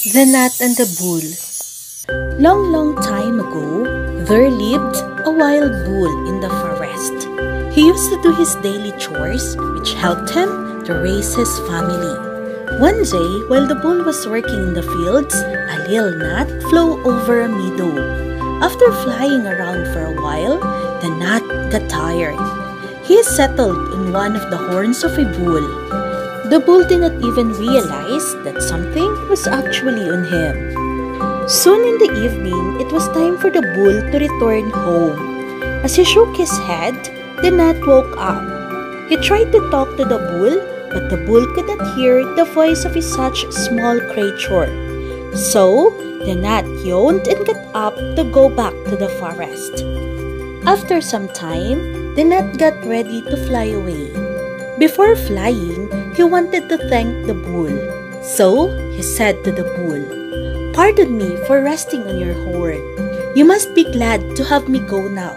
The Gnat and the Bull Long, long time ago, there lived a wild bull in the forest. He used to do his daily chores, which helped him to raise his family. One day, while the bull was working in the fields, a little gnat flew over a meadow. After flying around for a while, the gnat got tired. He settled on one of the horns of a bull. The bull did not even realize that something was actually on him. Soon in the evening, it was time for the bull to return home. As he shook his head, the gnat woke up. He tried to talk to the bull, but the bull could not hear the voice of such small creature. So, the gnat yawned and got up to go back to the forest. After some time, the gnat got ready to fly away. Before flying, he wanted to thank the bull. So he said to the bull, Pardon me for resting on your horn. You must be glad to have me go now.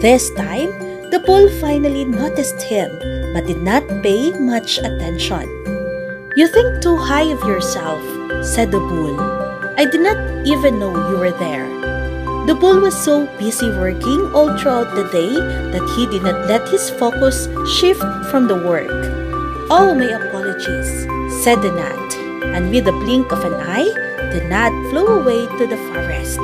This time, the bull finally noticed him but did not pay much attention. You think too high of yourself, said the bull. I did not even know you were there. The bull was so busy working all throughout the day that he did not let his focus shift from the work. Oh, my apologies, said the gnat, and with a blink of an eye, the gnat flew away to the forest.